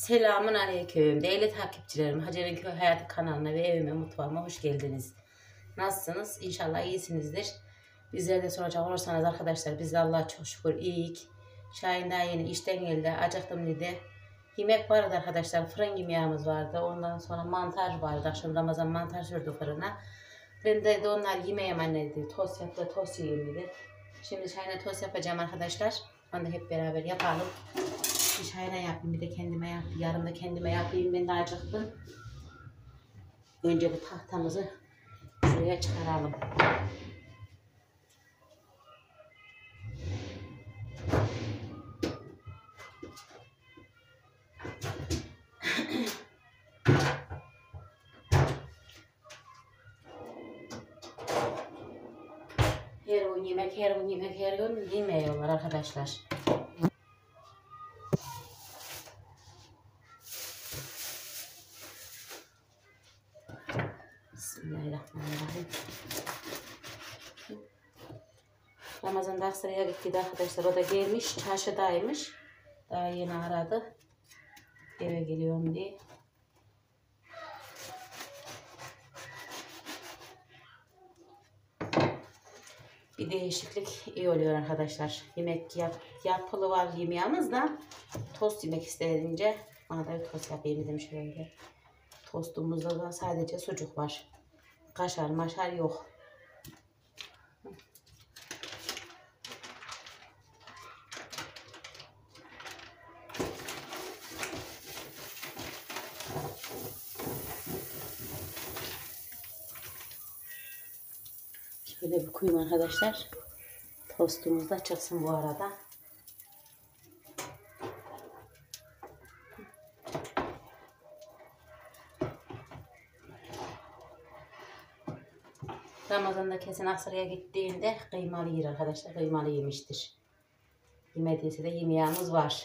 Selamun Aleyküm. Değerli takipçilerim. Hacer'in Köy Hayatı kanalına ve evime mutfağıma hoş geldiniz. Nasılsınız? İnşallah iyisinizdir. Bizlere de soracak olursanız arkadaşlar biz de Allah'a çok şükür iyiyik. Şahin daha yeni işten geldi. Acıktım dedi. Yemek vardı arkadaşlar. Fırın yemeğimiz vardı. Ondan sonra mantar vardı. Akşam Ramazan mantar sürdü fırına. Ben de, de onlar yemeğim anne dedi. Tost yap da tost yiyeyim. Şimdi Şahin'e tost yapacağım arkadaşlar. Onu da hep beraber yapalım. Bir Şahin'e yapayım bir de kendime yapayım. Yarın da kendime yapayım. Ben de acıktım. Önce bu tahtamızı şuraya çıkaralım. Her gün yemek, her gün yemek, her gün yemiyorlar arkadaşlar. Ramazan'da Aksaray'a gitti arkadaşlar. O da gelmiş. Çarşıdaymış. Daha yeni aradı. Eve geliyorum diye. Bir değişiklik iyi oluyor arkadaşlar. Yemek yap, yapılı var yemeğimiz de tost yemek istediğince bana da bir tost yapayım dedim şöyle. Tostumuzda da sadece sucuk var. Kaşar maşar yok. Şöyle bir koyayım arkadaşlar. Tostumuz da çıksın bu arada. Ramazan'da kesin Aksaray'a gittiğinde kıymalı yer arkadaşlar. Kıymalı yemiştir. Yemediyse de yemeğimiz var.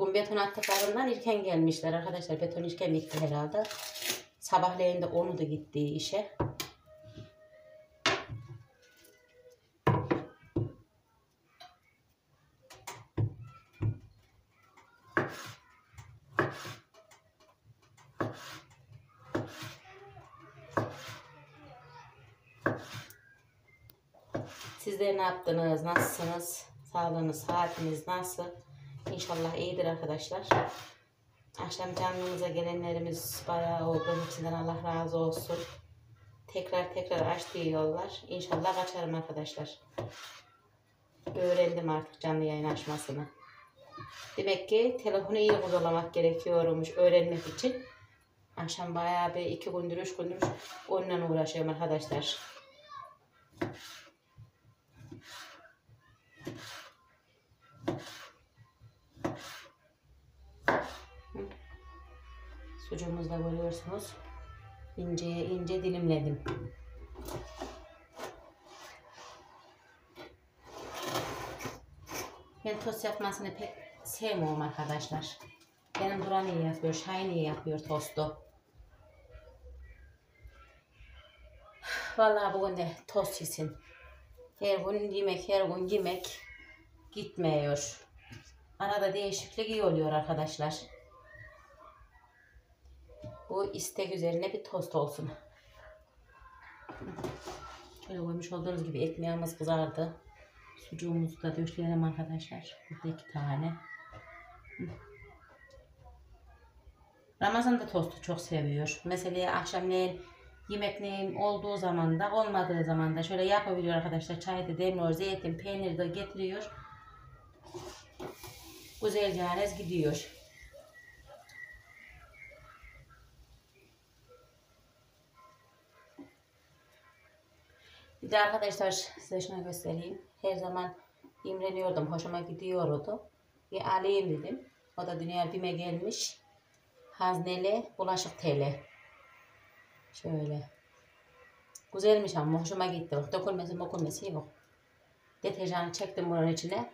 Bugün beton attıklarından erken gelmişler arkadaşlar. Beton erken bitti herhalde. Sabahleyin de onu da gitti işe. Sizler ne yaptınız? Nasılsınız? Sağlığınız, saatiniz nasıl? İnşallah iyidir arkadaşlar. Akşam canlımıza gelenlerimiz bayağı oldu. Hepsinden Allah razı olsun. Tekrar tekrar aç diyorlar. İnşallah açarım arkadaşlar. Öğrendim artık canlı yayın açmasını. Demek ki telefonu iyi kurulamak gerekiyormuş öğrenmek için. Akşam bayağı bir iki gündür, üç gündür onunla uğraşıyorum arkadaşlar. Sucuğumuzu da görüyorsunuz. İnce ince dilimledim. Ben tost yapmasını pek sevmiyorum arkadaşlar. Benim Duran iyi yapıyor, Şahin iyi yapıyor tostu. Vallahi bugün de tost yesin. Her gün yemek, her gün yemek gitmiyor. Arada değişiklik iyi oluyor arkadaşlar. Bu istek üzerine bir tost olsun. Şöyle koymuş olduğunuz gibi ekmeğimiz kızardı. Sucuğumuzu da döşleyelim arkadaşlar. Burada iki tane. Ramazan da tostu çok seviyor. Mesela akşamleyin yemekleyin olduğu zaman da olmadığı zaman da şöyle yapabiliyor arkadaşlar. Çay da demliyor, zeytin, peynir de getiriyor. Güzelce gidiyor. Bir de arkadaşlar size şunu göstereyim. Her zaman imreniyordum. Hoşuma gidiyordu. Bir alayım dedim. O da dünya bime gelmiş. Hazneli bulaşık teli. Şöyle. Güzelmiş ama hoşuma gitti. Bak dokunması dokunması yok. Deterjanı çektim bunun içine.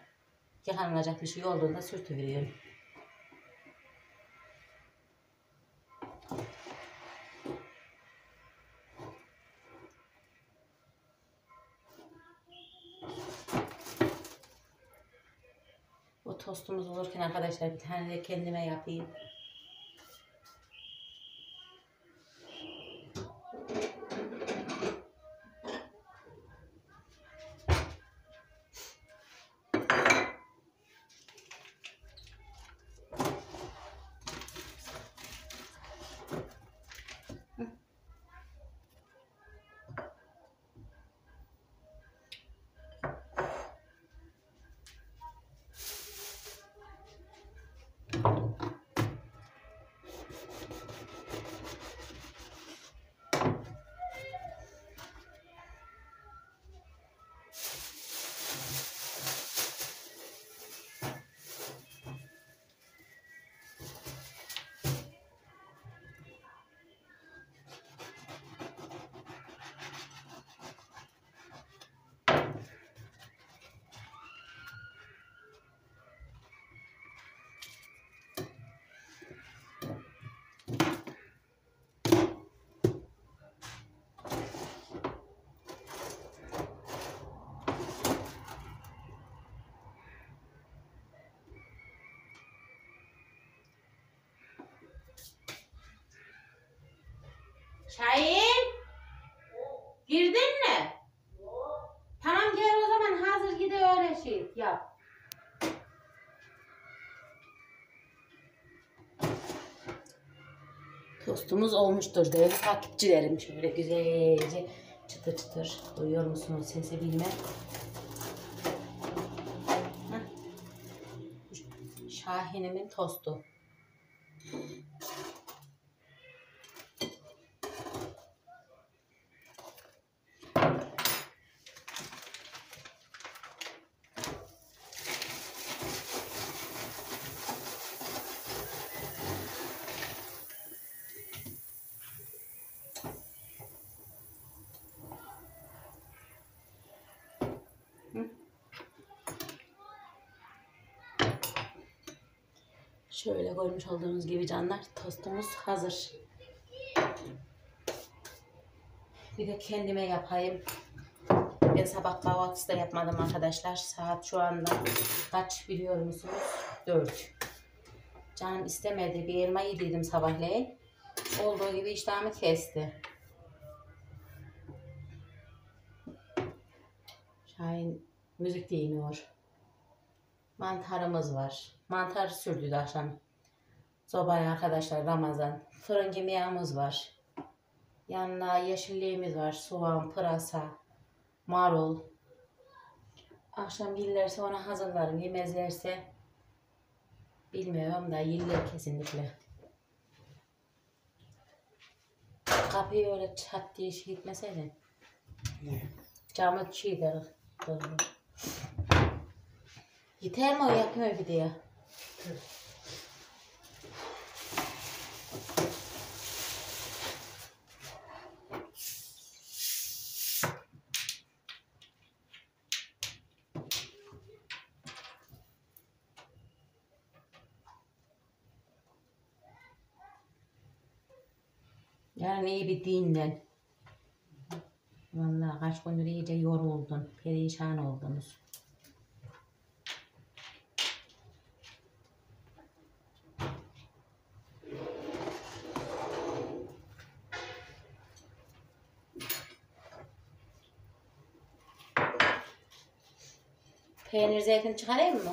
Yıkanılacak bir şey olduğunda sürtüveriyorum. O tostumuz olurken arkadaşlar bir tane de kendime yapayım. Şahin! Girdin mi? Tamam gel o zaman hazır gide öyle şey yap. Tostumuz olmuştur değerli takipçilerim. Şöyle güzelce çıtır çıtır. Duyuyor musunuz sesi bilmem. Şahinimin tostu. Koymuş olduğunuz gibi canlar tostumuz hazır. Bir de kendime yapayım. Ben sabah kahvaltısı da yapmadım arkadaşlar. Saat şu anda kaç biliyor musunuz? 4. Canım istemedi. Bir elma yediydim sabahleyin. Olduğu gibi iştahımı kesti. Şahin müzik dinliyor. Mantarımız var. Mantar sürdü akşam. Sobaya arkadaşlar Ramazan. Fırın yemeğimiz var. Yanına yeşilliğimiz var. Soğan, pırasa, marul. Akşam yerlerse ona hazırlarım. Yemezlerse bilmiyorum da yerler kesinlikle. Kapıyı öyle çat diye şey gitmeseydin. Camı çiğ. Yeter mi o yapıyor bir de ya? Yani iyi bir dinlen. Vallahi kaç gündür iyice yoruldun, perişan oldunuz. Peynir zeytin çıkarayım mı?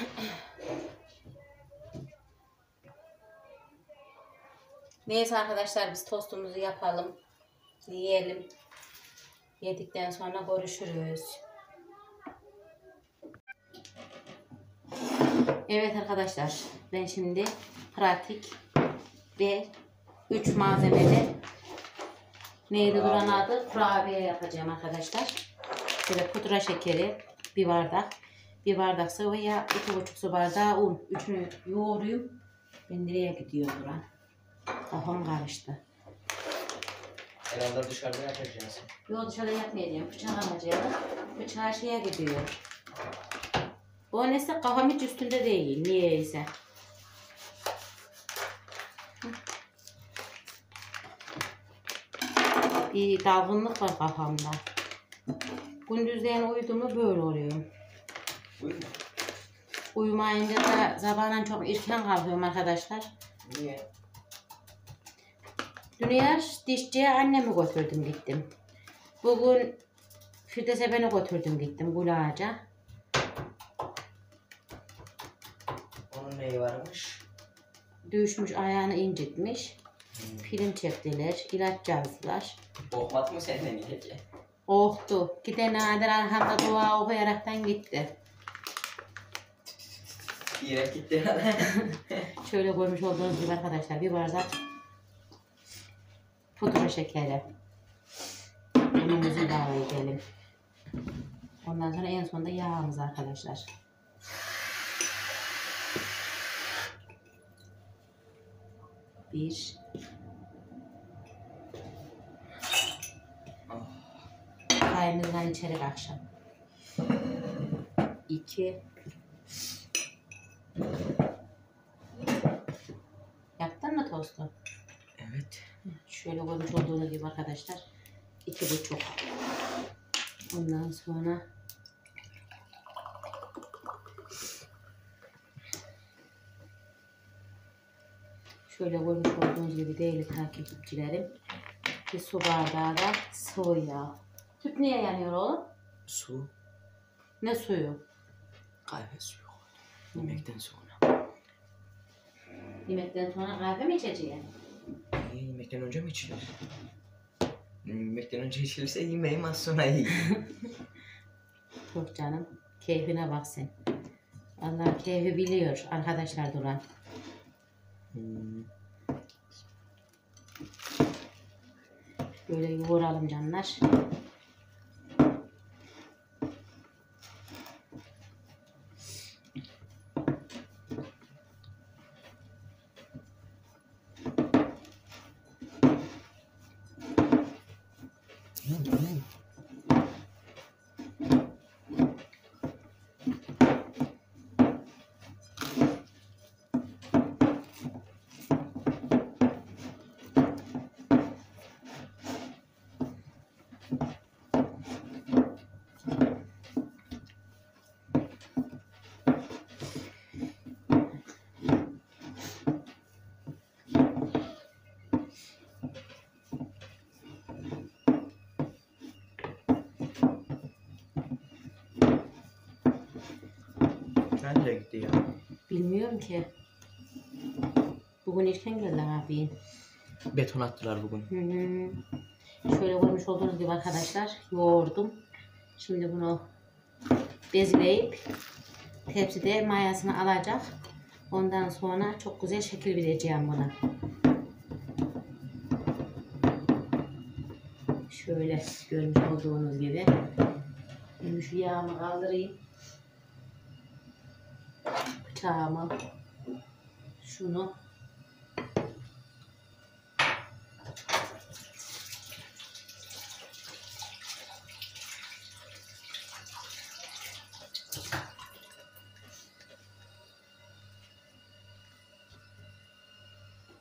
Neyse arkadaşlar biz tostumuzu yapalım. Yiyelim. Yedikten sonra görüşürüz. Evet arkadaşlar ben şimdi pratik ve 3 malzemeli Neydi buranın adı? Kurabiye yapacağım arkadaşlar. Şöyle pudra şekeri bir bardak. Bir bardak sıvı yağ, iki buçuk su bardağı un. Üçünü yoğuruyum. Ben nereye gidiyor buran? Kafam karıştı. Herhalde dışarıda yapacaksın. Yol dışarıda yapmayacağım. Bıçak alacağım. Bıçağı şeye gidiyor. O neyse kafam hiç üstünde değil. Niyeyse. Bir dalgınlık var kafamda. Gündüzleyin uyudu mu böyle oluyor. Buyurun. Uyumayınca da sabahdan çok erken kalkıyorum arkadaşlar. Niye? Dünya dişçiye annemi götürdüm gittim. Bugün Firdevs'e beni götürdüm gittim Gulağaca. Onun neyi varmış? Düşmüş ayağını incitmiş. Hmm. Film çektiler, ilaç yazdılar. Okmadı mı senden gideceği? Ohtu. Giden nadir arkamda dua okuyaraktan gitti. Yine gitti. Şöyle görmüş olduğunuz gibi arkadaşlar bir bardak pudra şekeri. Unumuzu ilave edelim. Ondan sonra en sonunda yağımız arkadaşlar. Bir. Çayımızdan içerik akşam. İki. Yaptın mı tostu? evet. Şöyle koymuş olduğunuz gibi arkadaşlar. iki buçuk. Ondan sonra şöyle koymuş olduğunuz gibi değerli takipçilerim. Bir su bardağı da sıvı yağ. Tüp niye yanıyor oğlum? Su. Ne suyu? Kahve suyu. Yemekten sonra. Yemekten sonra kahve mi içeceğim? Niye yemekten önce mi içilir? Yemekten önce içilirse yemeğim az sonra yiyeyim. Yok canım. Keyfine bak sen. Allah keyfi biliyor arkadaşlar duran. Hmm. Böyle yoğuralım canlar. Nerede gitti ya? Bilmiyorum ki. Bugün erken geldi abi. Beton attılar bugün. Hı hı. Şöyle koymuş olduğunuz gibi arkadaşlar yoğurdum. Şimdi bunu bezleyip tepside mayasını alacak. Ondan sonra çok güzel şekil vereceğim buna. Şöyle görmüş olduğunuz gibi. Şimdi şu yağımı kaldırayım. Bıçağımı. Şunu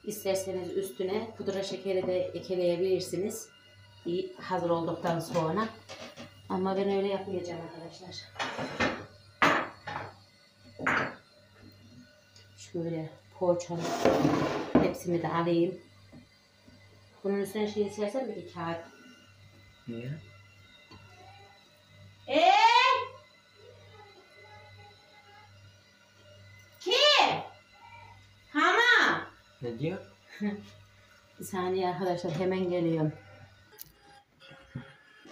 İsterseniz üstüne pudra şekeri de ekleyebilirsiniz. Hazır olduktan sonra. Ama ben öyle yapmayacağım arkadaşlar. Şöyle poğaçanın hepsini de alayım. Bunun üstüne şey sersen mi ki kağıt? Niye? Eee? Kim? Hama. Ne diyor? Bir saniye arkadaşlar hemen geliyorum.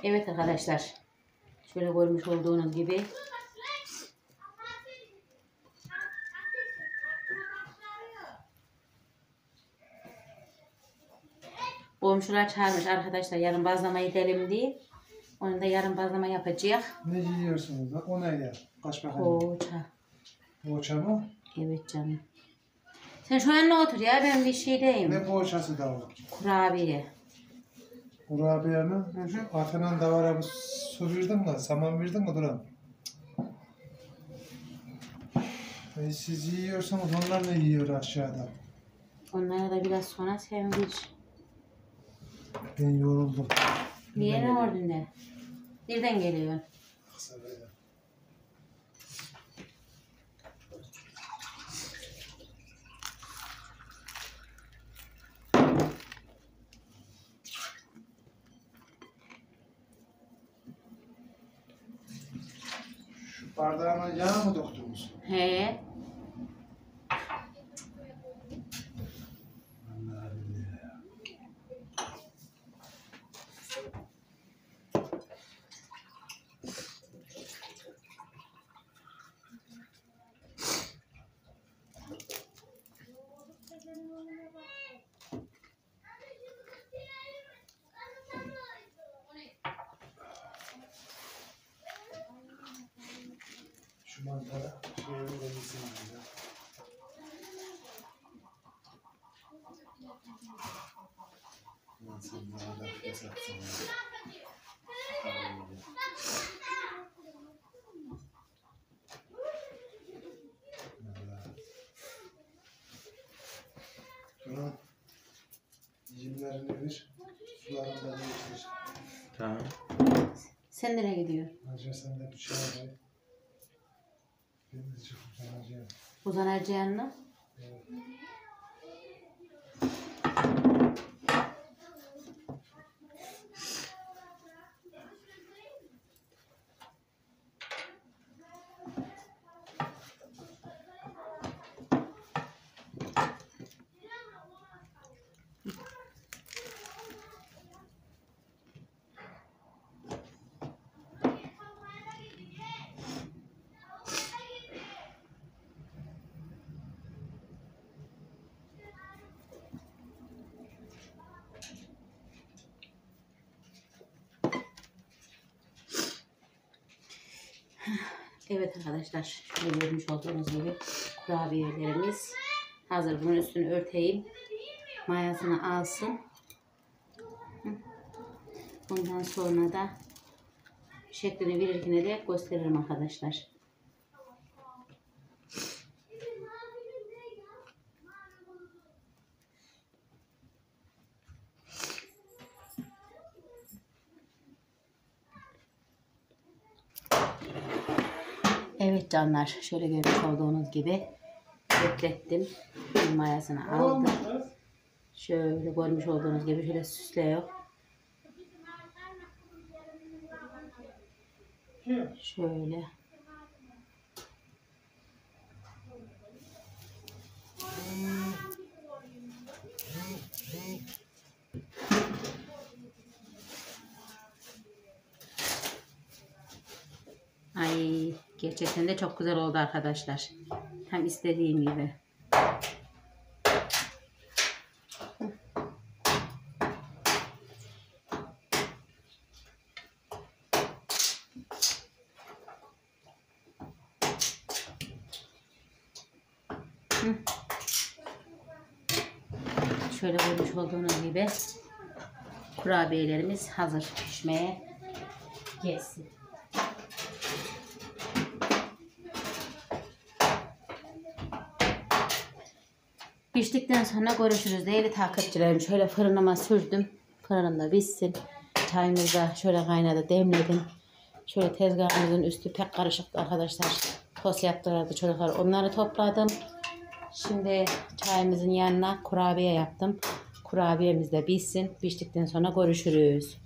Evet arkadaşlar. Şöyle görmüş olduğunuz gibi. Komşular çağırmış arkadaşlar yarın bazlama gidelim diye. Onu da yarın bazlama yapacak. Ne yiyorsunuz lan? O ne ya? Kaç bakalım. Poğaça. Poğaça mı? Evet canım. Sen şu yanına otur ya ben bir şeydeyim. Ne poğaçası da var? Kurabiye. Kurabiye mi? hı. Şu Atının davara bir su verdin mi? Saman verdin mi Duran? E siz yiyorsanız onlar ne yiyor aşağıda? Onlara da biraz sonra sen bir. Ben yoruldum. Niye ne ordun de? Nereden geliyor? Şu bardağına yağ mı döktünüz? He. Vallahi billahi ya. Şu mantara şey verebilsin bize. Lan sen bana da yasaksın ya. Allah'ım. Vallahi. Duran, yiyimlerini ver, sularını da. Tamam. Sen nereye gidiyorsun? Hacı sen bir sanacağım. Uzanacağını. Evet. Evet arkadaşlar şöyle görmüş olduğunuz gibi kurabiyelerimiz hazır. Bunun üstünü örteyim. Mayasını alsın. Bundan sonra da şeklini verirken de gösteririm arkadaşlar. Evet canlar şöyle görmüş olduğunuz gibi beklettim. Mayasını aldım. Şöyle görmüş olduğunuz gibi şöyle. Kim? Şöyle. Gerçekten çok güzel oldu arkadaşlar. Tam istediğim gibi. Şöyle görmüş olduğunuz gibi kurabiyelerimiz hazır pişmeye gelsin. Piştikten sonra görüşürüz değerli takipçilerim. Şöyle fırınıma sürdüm. Fırınımda bitsin. Çayımız da şöyle kaynadı demledim. Şöyle tezgahımızın üstü pek karışıktı arkadaşlar. Tost yaptılardı çocuklar. Onları topladım. Şimdi çayımızın yanına kurabiye yaptım. Kurabiyemiz de bitsin. Piştikten sonra görüşürüz.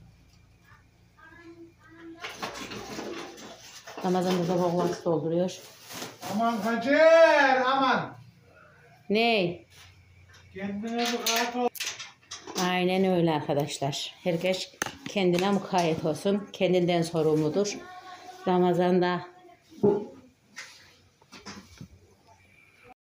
Ramazan'da da vakit dolduruyor. Aman Hacer aman. Ne? Kendine bir ol. Aynen öyle arkadaşlar. Herkes kendine mukayyet olsun. Kendinden sorumludur. Ramazan'da